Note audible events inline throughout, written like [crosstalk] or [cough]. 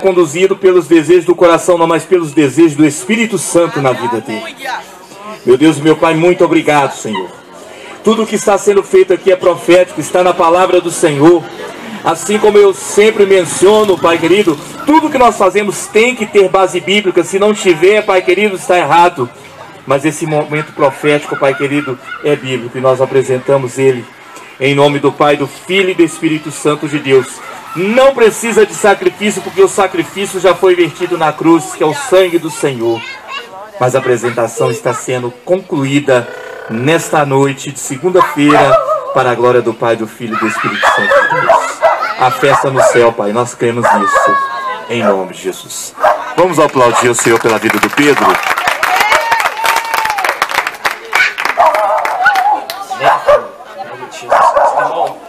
conduzido pelos desejos do coração, não mais pelos desejos do Espírito Santo na vida dele. Meu Deus, meu Pai, muito obrigado, Senhor. Tudo que está sendo feito aqui é profético, está na palavra do Senhor. Assim como eu sempre menciono, Pai querido, tudo que nós fazemos tem que ter base bíblica. Se não tiver, Pai querido, está errado. Mas esse momento profético, Pai querido, é bíblico e nós apresentamos ele em nome do Pai, do Filho e do Espírito Santo de Deus. Não precisa de sacrifício, porque o sacrifício já foi vertido na cruz, que é o sangue do Senhor. Mas a apresentação está sendo concluída nesta noite de segunda-feira, para a glória do Pai, do Filho e do Espírito Santo de Deus. A festa no céu, Pai, nós cremos nisso, em nome de Jesus. Vamos aplaudir o Senhor pela vida do Pedro.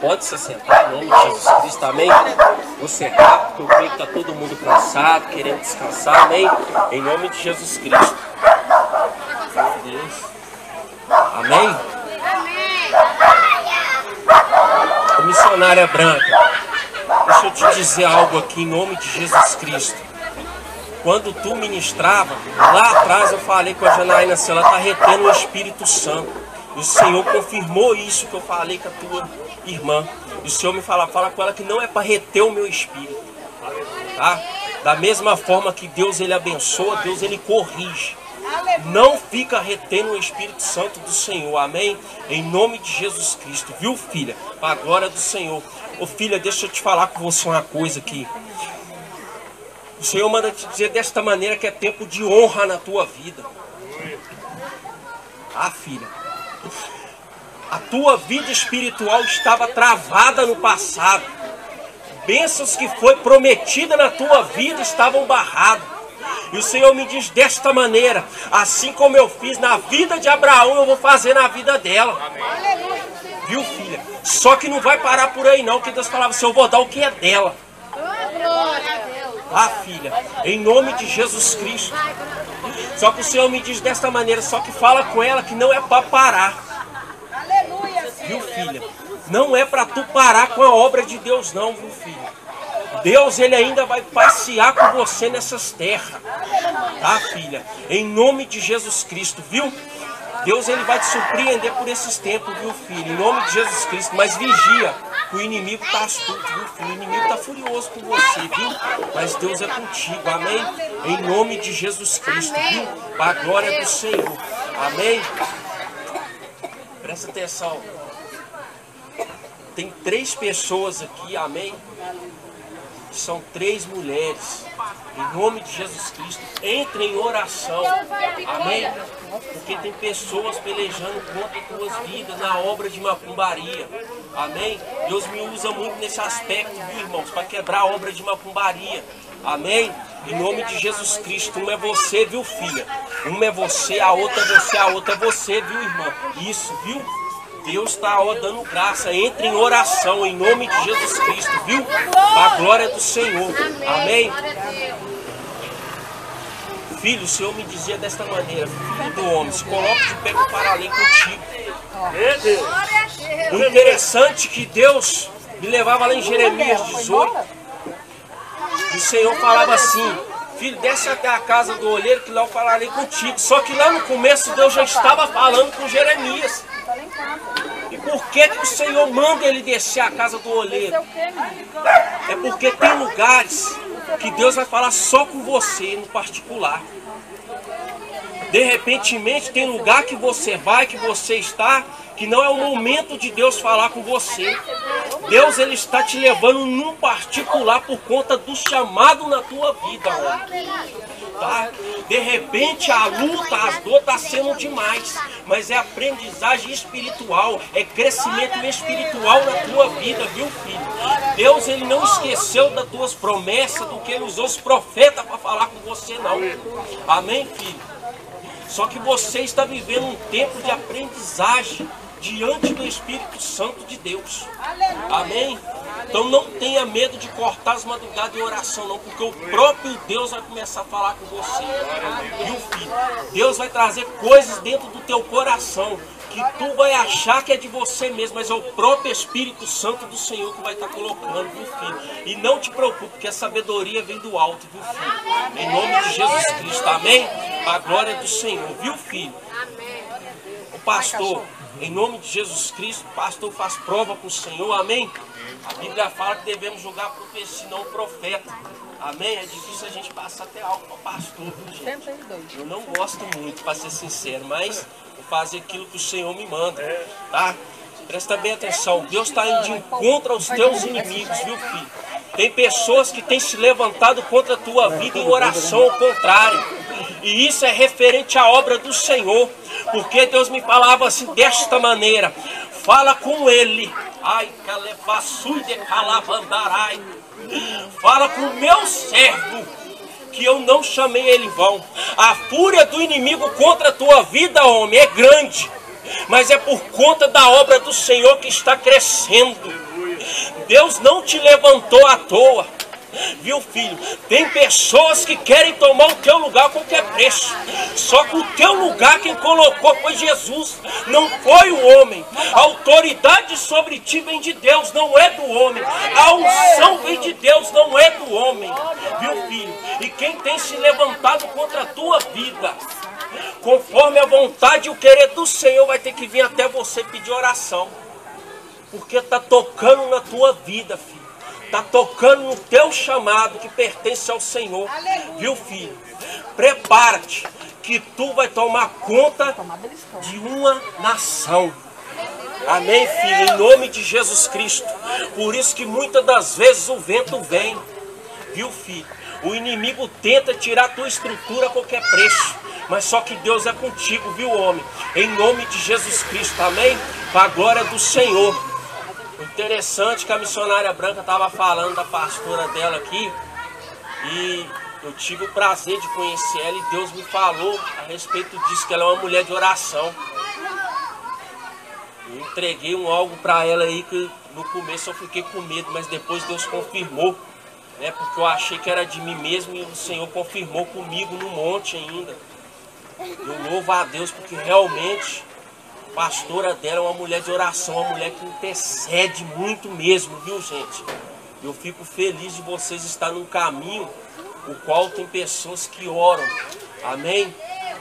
Pode se sentar em nome de Jesus Cristo, amém? Você é rápido, eu creio que está todo mundo cansado, querendo descansar, amém? Em nome de Jesus Cristo. Deus. Amém? Missionária Branca, deixa eu te dizer algo aqui em nome de Jesus Cristo. Quando tu ministrava, lá atrás eu falei com a Janaína, se ela está retendo o Espírito Santo. O Senhor confirmou isso que eu falei com a tua irmã. E o Senhor me fala, fala com ela que não é para reter o meu espírito. Tá? Da mesma forma que Deus ele abençoa, Deus ele corrige. Não fica retendo o Espírito Santo do Senhor, amém? Em nome de Jesus Cristo, viu, filha? Para a glória do Senhor. Ô filha, deixa eu te falar com você uma coisa aqui. O Senhor manda te dizer desta maneira que é tempo de honra na tua vida. Ah, filha, a tua vida espiritual estava travada no passado. Bênçãos que foi prometida na tua vida estavam barradas. E o Senhor me diz desta maneira: assim como eu fiz na vida de Abraão, eu vou fazer na vida dela. Amém. Viu, filha? Só que não vai parar por aí, não, que Deus falava assim: eu vou dar o que é dela. Ah, filha, em nome de Jesus Cristo. Só que o Senhor me diz desta maneira: só que fala com ela que não é para parar. Viu, filha? Não é para tu parar com a obra de Deus, não, viu, filha? Deus ele ainda vai passear com você nessas terras. Tá, filha? Em nome de Jesus Cristo, viu? Deus ele vai te surpreender por esses tempos, viu, filho? Em nome de Jesus Cristo. Mas vigia, que o inimigo está astuto, viu, filho? O inimigo está furioso com você, viu? Mas Deus é contigo, amém? Em nome de Jesus Cristo, viu? Para a glória do Senhor, amém? Presta atenção. Tem três pessoas aqui, amém? São três mulheres. Em nome de Jesus Cristo, entre em oração. Amém? Porque tem pessoas pelejando contra tuas vidas na obra de macumbaria. Amém? Deus me usa muito nesse aspecto, viu, irmãos? Para quebrar a obra de macumbaria. Amém? Em nome de Jesus Cristo. Uma é você, viu, filha? Uma é você, a outra é você, a outra é você, viu, irmão? Isso, viu? Deus está dando graça. Entre em oração em nome de Jesus Cristo, viu? A glória do Senhor. Amém? Filho, o Senhor me dizia desta maneira: Filho do homem, se coloque de pé para além contigo. O interessante é que Deus me levava lá em Jeremias 18. E o Senhor falava assim: Filho, desce até a casa do olheiro que lá eu falarei contigo. Só que lá no começo Deus já estava falando com Jeremias. E por que, que o Senhor manda ele descer a casa do olheiro? É porque tem lugares que Deus vai falar só com você no particular. De repentemente tem lugar que você vai, que você está, que não é o momento de Deus falar com você. Deus ele está te levando num particular por conta do chamado na tua vida, homem. Tá? De repente a luta, as dor está sendo demais, mas é aprendizagem espiritual, é crescimento espiritual na tua vida, viu, filho? Deus ele não esqueceu das tuas promessas, do que ele usou os profetas para falar com você, não. Amém, filho? Só que você está vivendo um tempo de aprendizagem diante do Espírito Santo de Deus. Amém? Então não tenha medo de cortar as madrugadas em oração, não, porque o próprio Deus vai começar a falar com você. Viu, filho? Deus vai trazer coisas dentro do teu coração que tu vai achar que é de você mesmo, mas é o próprio Espírito Santo do Senhor que vai estar colocando, viu, filho? E não te preocupe, que a sabedoria vem do alto, viu, filho? Em nome de Jesus Cristo, amém? A glória do Senhor, viu, filho? O pastor, em nome de Jesus Cristo, pastor faz prova com o Senhor, amém? A Bíblia fala que devemos julgar profecia, não o profeta. Amém? É difícil a gente passar até algo para pastor, viu, gente? Eu não gosto muito, para ser sincero, mas vou fazer aquilo que o Senhor me manda, tá? Presta bem atenção, Deus está indo de encontro aos teus inimigos, viu, filho? Tem pessoas que têm se levantado contra a tua vida em oração ao contrário. E isso é referente à obra do Senhor. Porque Deus me falava assim, desta maneira: fala com ele. Ai, de calavandarai. Fala com o meu servo, que eu não chamei ele vão. A fúria do inimigo contra a tua vida, homem, é grande. Mas é por conta da obra do Senhor que está crescendo. Deus não te levantou à toa. Viu, filho? Tem pessoas que querem tomar o teu lugar a qualquer preço. Só que o teu lugar quem colocou foi Jesus, não foi o homem. A autoridade sobre ti vem de Deus, não é do homem. A unção vem de Deus, não é do homem. Viu, filho? E quem tem se levantado contra a tua vida, conforme a vontade e o querer do Senhor, vai ter que vir até você pedir oração. Porque está tocando na tua vida, filho. Está tocando no teu chamado que pertence ao Senhor. Aleluia. Viu, filho? Prepara-te, que tu vai tomar conta de uma nação. Amém, filho? Em nome de Jesus Cristo. Por isso que muitas das vezes o vento vem. Viu, filho? O inimigo tenta tirar a tua estrutura a qualquer preço. Mas só que Deus é contigo, viu, homem? Em nome de Jesus Cristo. Amém? Para a glória do Senhor. Interessante que a missionária branca estava falando da pastora dela aqui e eu tive o prazer de conhecer ela e Deus me falou a respeito disso, que ela é uma mulher de oração. Eu entreguei um algo para ela aí que no começo eu fiquei com medo, mas depois Deus confirmou, né? Porque eu achei que era de mim mesmo e o Senhor confirmou comigo no monte ainda. Eu louvo a Deus porque realmente pastora dela é uma mulher de oração, uma mulher que intercede muito mesmo, viu gente? Eu fico feliz de vocês estar num caminho o qual tem pessoas que oram. Amém?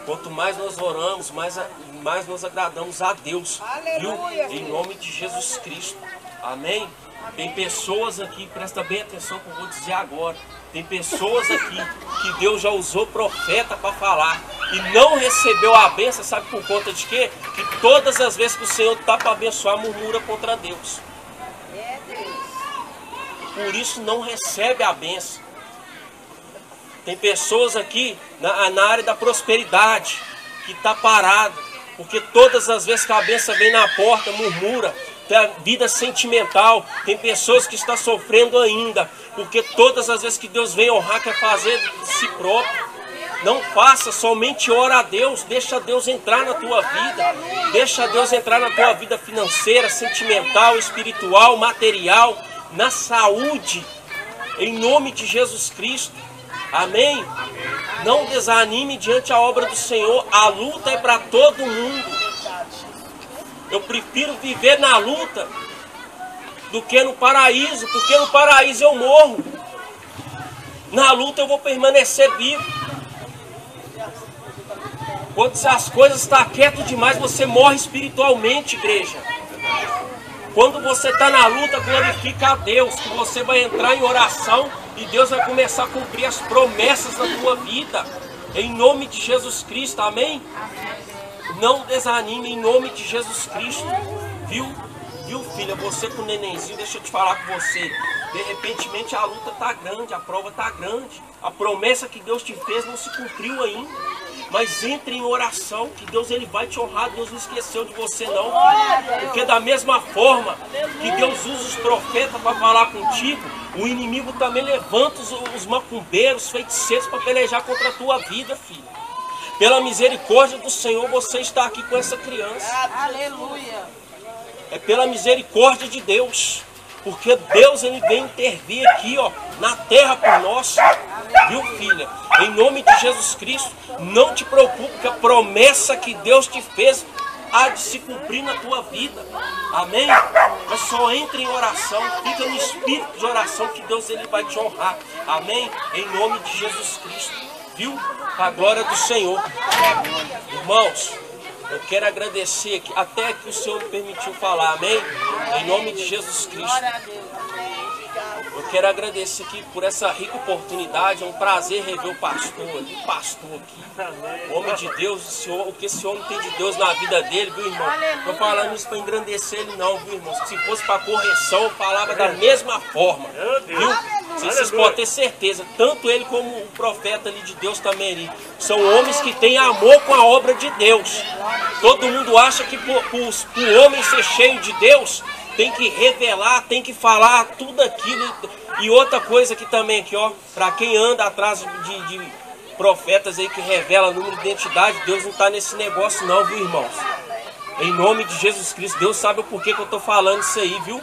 Quanto mais nós oramos, mais, mais nós agradamos a Deus. Aleluia, viu? Em nome de Jesus Cristo. Amém? Tem pessoas aqui, presta bem atenção que eu vou dizer agora. Tem pessoas aqui que Deus já usou profeta para falar e não recebeu a benção, sabe por conta de quê? Que todas as vezes que o Senhor está para abençoar, murmura contra Deus. Por isso não recebe a benção. Tem pessoas aqui na, na área da prosperidade que está parado, porque todas as vezes que a benção vem na porta, murmura, tem a vida sentimental, tem pessoas que estão sofrendo ainda, porque todas as vezes que Deus vem honrar, quer fazer de si próprio. Não faça, somente ora a Deus, deixa Deus entrar na tua vida, deixa Deus entrar na tua vida financeira, sentimental, espiritual, material, na saúde, em nome de Jesus Cristo. Amém? Não desanime diante a obra do Senhor, a luta é para todo mundo. Eu prefiro viver na luta do que no paraíso, porque no paraíso eu morro. Na luta eu vou permanecer vivo. Quando as coisas estão tá quietas demais, você morre espiritualmente, igreja. Quando você está na luta, glorifica a Deus, que você vai entrar em oração e Deus vai começar a cumprir as promessas da tua vida. Em nome de Jesus Cristo, amém? Não desanime em nome de Jesus Cristo. Viu? Viu, filha? Você com o nenenzinho, deixa eu te falar com você. De repente a luta está grande, a prova está grande. A promessa que Deus te fez não se cumpriu ainda. Mas entre em oração, que Deus ele vai te honrar, Deus não esqueceu de você não. Porque da mesma forma que Deus usa os profetas para falar contigo, o inimigo também levanta os, os macumbeiros, os feiticeiros para pelejar contra a tua vida, filho. Pela misericórdia do Senhor, você está aqui com essa criança. Aleluia. É pela misericórdia de Deus. Porque Deus ele vem intervir aqui, ó, na terra por nós. Viu, filha? Em nome de Jesus Cristo, não te preocupe que a promessa que Deus te fez há de se cumprir na tua vida. Amém? Mas só entre em oração, fica no espírito de oração que Deus ele vai te honrar. Amém? Em nome de Jesus Cristo. Viu? A glória do Senhor. Irmãos, eu quero agradecer aqui, até que o Senhor permitiu falar, amém? Em nome de Jesus Cristo. Eu quero agradecer aqui por essa rica oportunidade. É um prazer rever o pastor, o pastor aqui. Homem de Deus, o, senhor, o que esse homem tem de Deus na vida dele, viu, irmão? Não falando isso para engrandecer ele, não, viu, irmão? Se fosse para correção, eu falava da mesma forma, viu? Vocês podem ter certeza, tanto ele como o profeta ali de Deus também ali, são homens que têm amor com a obra de Deus. Todo mundo acha que por, por, por homem ser cheio de Deus, tem que revelar, tem que falar tudo aquilo. E outra coisa que também aqui, ó, para quem anda atrás de, de, profetas aí que revela número de identidade, Deus não está nesse negócio não, viu, irmãos? Em nome de Jesus Cristo, Deus sabe o porquê que eu estou falando isso aí, viu?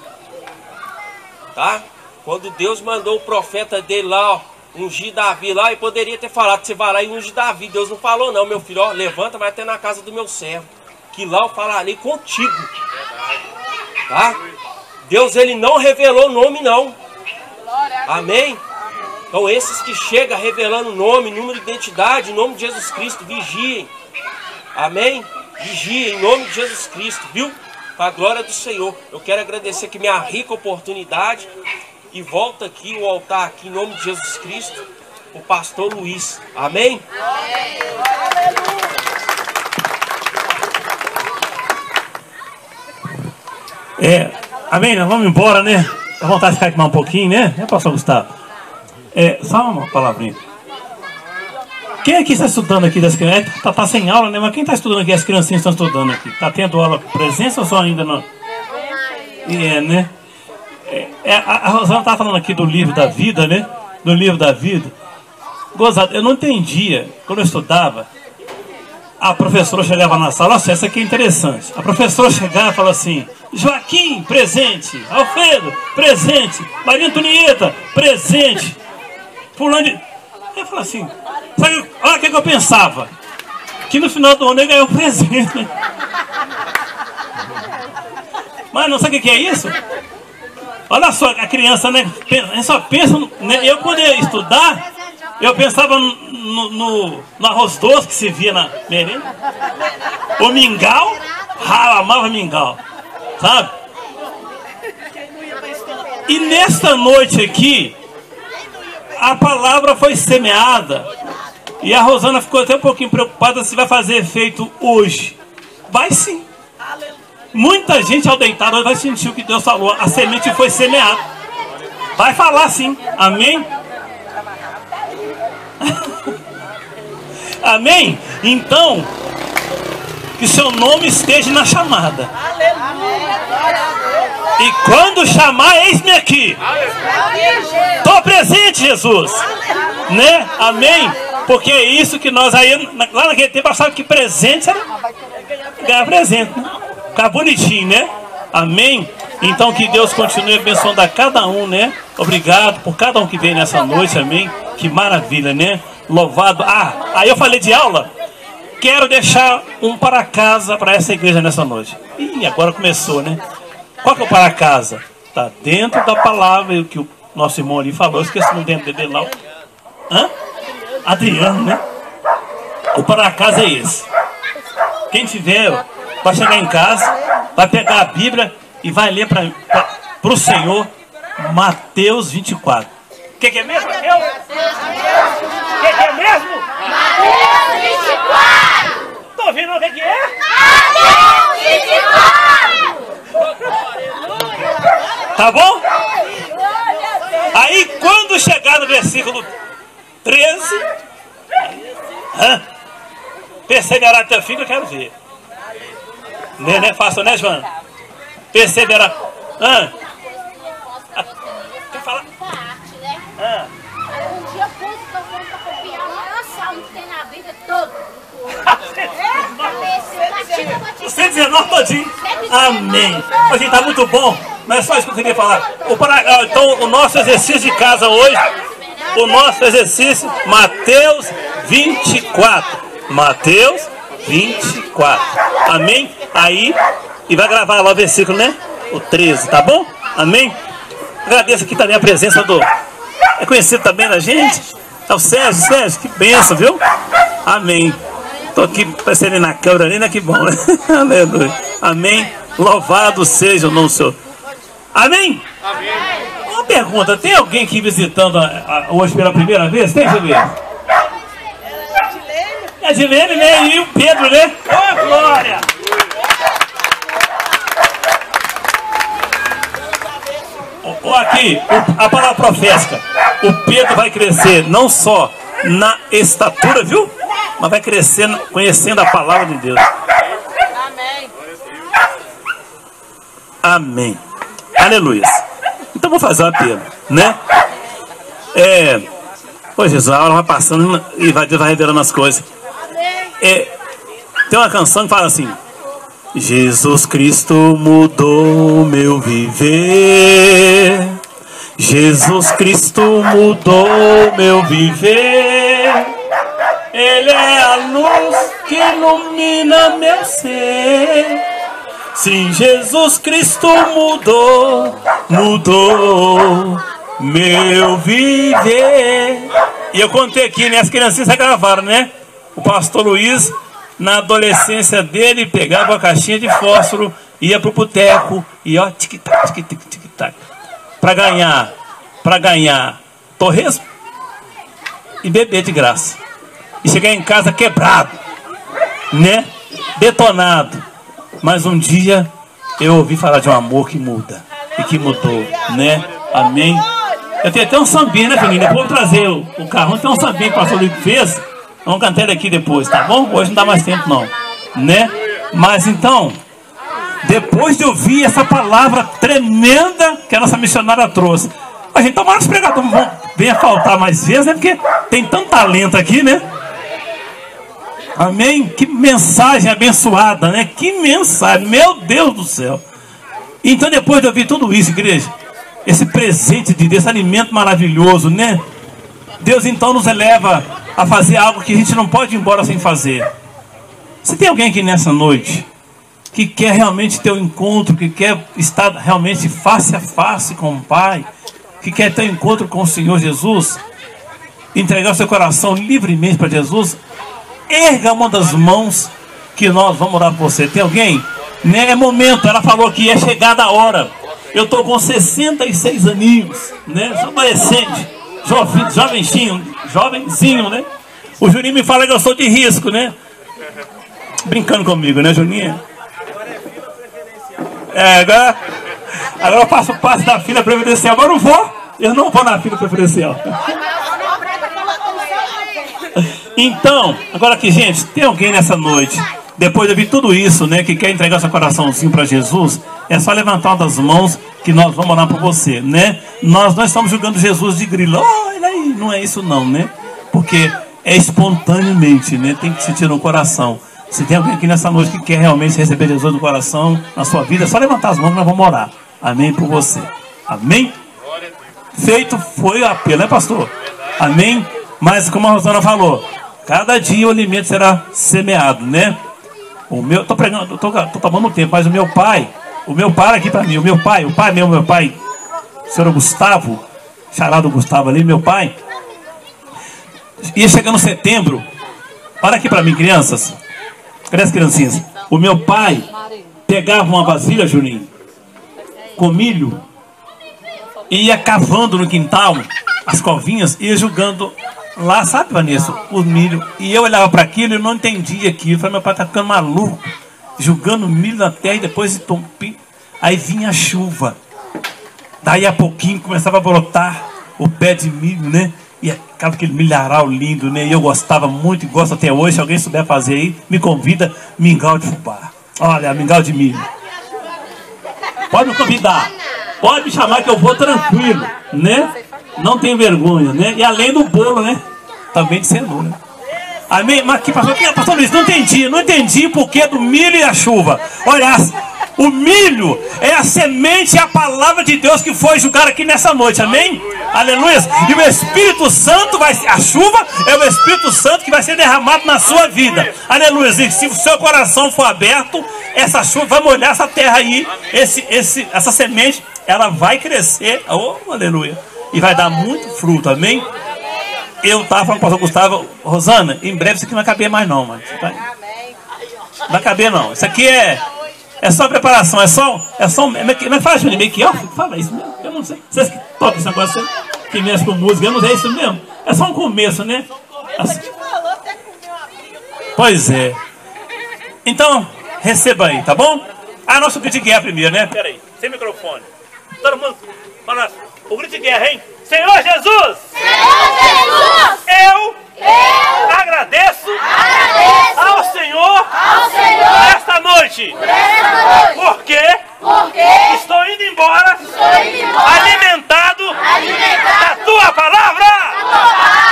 Tá? Quando Deus mandou o profeta dele lá, ó, ungir Davi lá, e poderia ter falado, você vai lá e unge Davi. Deus não falou não, meu filho, ó, levanta, vai até na casa do meu servo, que lá eu falarei contigo. Tá? Deus ele não revelou nome não. Amém? Então esses que chegam revelando nome, número de identidade, em nome de Jesus Cristo, vigiem. Amém? Vigiem em nome de Jesus Cristo, viu? Para a glória do Senhor. Eu quero agradecer aqui minha rica oportunidade. E volta aqui o altar aqui em nome de Jesus Cristo. O pastor Luiz. Amém? Amém. É, amém? Nós vamos embora, né? Dá vontade de ficar aqui mais um pouquinho, né? É, pastor Gustavo? É, só uma palavrinha. Quem aqui está estudando aqui das crianças? Está tá sem aula, né? Mas quem está estudando aqui? As criancinhas estão estudando aqui. Está tendo aula presença ou só ainda não? É, né? É, é a, Rosana estava falando aqui do livro da vida, né? Do livro da vida. Gozado, eu não entendia, quando eu estudava, a professora chegava na sala, nossa, essa aqui é interessante. A professora chegava e falava assim, Joaquim, presente. Alfredo, presente. Maria Antonieta, presente. Fulano de... Eu falava assim, sabe, olha o que, que eu pensava. Que no final do ano ele ganhou um presente. [laughs] Mas não sabe o que é isso? Olha só, a criança, né? Só pensa. Né? Eu, quando ia estudar, eu pensava no, no, no, arroz doce que se via na merenda. O mingau, ah, amava mingau. Sabe? E nesta noite aqui, a palavra foi semeada. E a Rosana ficou até um pouquinho preocupada se vai fazer efeito hoje. Vai sim. Muita gente ao deitar vai sentir o que Deus falou. A semente foi semeada. Vai falar sim. Amém? [laughs] Amém? Então, que seu nome esteja na chamada. E quando chamar, eis-me aqui. Estou presente, Jesus. Né? Amém? Porque é isso que nós aí, lá naquele tempo, achávamos que presente era ganhar presente. Né? Ficar bonitinho, né? Amém? Então que Deus continue abençoando a cada um, né? Obrigado por cada um que veio nessa noite, amém? Que maravilha, né? Louvado. Ah, aí eu falei de aula. Quero deixar um para casa para essa igreja nessa noite. E agora começou, né? Qual que é o para casa? Está dentro da palavra que o nosso irmão ali falou. Esqueci o dentro dele lá. Hã? Adriano, né? O para casa é esse. Quem tiver, vai chegar em casa, vai pegar a Bíblia e vai ler para o Senhor Mateus 24. O que, que, é mesmo? O que, que, é mesmo? Mateus 24! Tô ouvindo o que, que é? Mateus 24! Tá bom? Aí quando chegar no versículo 13, hã? perseverar até o fim que eu quero ver. Não é, não é fácil, né, Joana? Perseverar. Hã? Quer falar? Ah. Um dia pus o telefone para copiar o maior salmo que tem na Bíblia todo. O 119 todinho. Amém. A gente tá muito bom. Mas é só isso que eu queria falar. O para... Então, o nosso exercício de casa hoje, o nosso exercício, Mateus 24. Mateus 24. Amém? Aí, e vai gravar lá o versículo, né? O 13, tá bom? Amém? Agradeço aqui também a presença do. É conhecido também da gente? É o Sérgio, Sérgio, que benção, viu? Amém. Tô aqui parecendo na câmera ali, né? Que bom, né? [laughs] Aleluia. Amém. Louvado seja o nome do Senhor. Amém? Amém. Uma pergunta: tem alguém aqui visitando a, a, hoje pela primeira vez? Tem, Juliano? É a Dilene, né? E o Pedro, né? Oh, glória! Ou aqui, a palavra profética. O Pedro vai crescer não só na estatura, viu? Mas vai crescendo, conhecendo a palavra de Deus. Amém. Amém. Aleluia. Então vou fazer um apelo, né? É. Ô Jesus, a hora vai passando e vai, vai revelando as coisas. É, tem uma canção que fala assim: Jesus Cristo mudou meu viver. Jesus Cristo mudou meu viver. Ele é a luz que ilumina meu ser. Sim, Jesus Cristo mudou, mudou meu viver. E eu contei aqui, né? As criancinhas gravaram, né? O pastor Luiz na adolescência dele, pegava a caixinha de fósforo, ia pro boteco e ó, tic-tac, tic-tac, tic-tac. Para ganhar, para ganhar torresmo e beber de graça. E chegar em casa quebrado, né? Detonado. Mas um dia eu ouvi falar de um amor que muda e que mudou, né? Amém. Eu tenho até um sambinha, né, Felipe? Depois vou trazer o, o carro. Tem um sambinha que o pastor Luiz fez Vamos cantar ele aqui depois, tá bom? Hoje não dá mais tempo não, né? Mas então, depois de ouvir essa palavra tremenda que a nossa missionária trouxe, a gente tomara os pregadores vão venha faltar mais vezes, né? Porque tem tanto talento aqui, né? Amém? Que mensagem abençoada, né? Que mensagem, meu Deus do céu. Então, depois de ouvir tudo isso, igreja, esse presente de Deus, esse alimento maravilhoso, né? Deus então nos eleva a fazer algo que a gente não pode ir embora sem fazer. Se tem alguém aqui nessa noite que quer realmente ter um encontro, que quer estar realmente face a face com o Pai, que quer ter um encontro com o Senhor Jesus, entregar o seu coração livremente para Jesus, erga uma das mãos que nós vamos orar por você. Tem alguém? Né? É momento, ela falou que é chegada a hora. Eu estou com 66 aninhos, né? Sou adolescente jovem, jovenzinho, jovenzinho, né? O Juninho me fala que eu sou de risco, né? Brincando comigo, né, Juninho? É, agora, agora eu passo o passo da fila preferencial, mas eu não vou, eu não vou na fila preferencial. Então, agora aqui, gente, tem alguém nessa noite depois de ouvir tudo isso, né, que quer entregar seu coraçãozinho para Jesus, é só levantar das mãos que nós vamos orar por você, né? Nós não estamos julgando Jesus de grilo. Olha aí, não é isso não, né? Porque é espontaneamente, né? Tem que sentir no coração. Se tem alguém aqui nessa noite que quer realmente receber Jesus no coração, na sua vida, é só levantar as mãos que nós vamos orar. Amém por você. Amém? Feito foi o apelo, né, pastor? Amém? Mas como a Rosana falou, cada dia o alimento será semeado, né? O meu, tô pregando, tô, tô tomando tempo, mas o meu pai, o meu pai aqui para mim, o meu pai, o pai meu, meu pai, o senhor Gustavo, charado Gustavo ali, meu pai, ia chegando setembro, olha aqui para mim, crianças, cadê as criancinhas? O meu pai pegava uma vasilha, Juninho, com milho, e ia cavando no quintal as covinhas, ia jogando lá, sabe, Vanessa, o milho. E eu olhava para aquilo e não entendia aquilo. Eu falei, meu pai tá ficando maluco, jogando milho na terra e depois Aí vinha a chuva. Daí a pouquinho começava a brotar o pé de milho, né? E acaba aquele milharal lindo, né? E eu gostava muito e gosto até hoje. Se alguém souber fazer aí, me convida, mingau de fubá. Olha, mingau de milho. Pode me convidar. Pode me chamar que eu vou tranquilo, né? Não tem vergonha, né? E além do bolo, né? Também de cenoura. Amém? Mas que pastor, pastor Luiz, não entendi, não entendi por que do milho e a chuva. Olha, o milho é a semente e a palavra de Deus que foi julgar aqui nessa noite, amém? Aleluia. E o Espírito Santo vai a chuva é o Espírito Santo que vai ser derramado na sua vida. Aleluia. E se o seu coração for aberto, essa chuva vai molhar essa terra aí, esse, esse, essa semente, ela vai crescer. Oh, aleluia. E vai dar muito fruto. Amém. Eu estava falando com o pastor Gustavo, Rosana, em breve isso aqui não vai caber mais não, mano. Vai, não vai caber não. Isso aqui é é só preparação, é só. É só é, mas fala, Juninho, make off? Fala isso mesmo. Eu não sei. Vocês que tocam esse negócio que mexe com música, eu não sei isso mesmo. É só um começo, né? Assim. Pois é. Então, receba aí, tá bom? Ah, nosso de guerra primeiro, né? Pera aí, sem microfone. Todo mundo, fala, o grito de guerra, hein? Senhor Jesus! Senhor Jesus! Eu, Eu agradeço, agradeço ao Senhor, ao Senhor esta noite, por esta noite, porque porque estou indo embora estou indo embora alimentado da alimentado tua palavra. com a palavra.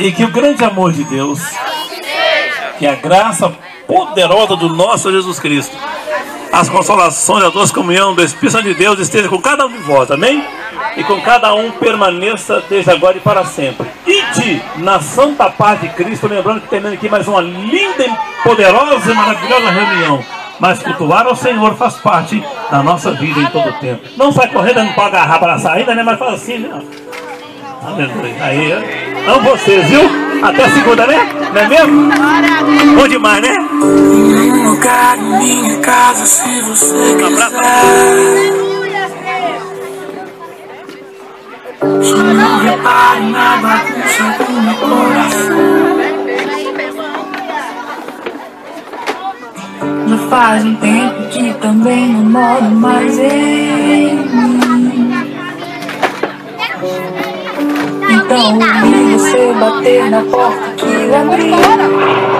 E que o grande amor de Deus, que a graça poderosa do nosso Jesus Cristo, as consolações da doce comunhão do Espírito Santo de Deus esteja com cada um de vós, amém? E com cada um permaneça desde agora e para sempre. Ide na santa paz de Cristo, lembrando que termina aqui mais uma linda, poderosa e maravilhosa reunião. Mas cultuar ao Senhor faz parte da nossa vida em todo o tempo. Não sai correndo, não pode agarrar para a saída, né? Mas faz assim, né? Aleluia. Aí, amo vocês, viu? Até segunda, né? Não é mesmo? Bom demais, né? Nenhum lugar em minha casa se você Um quiser. Só não repare na bagunça do meu coração. Já faz um tempo que também não moro mais em mim. Então Se batena po, kila mrija.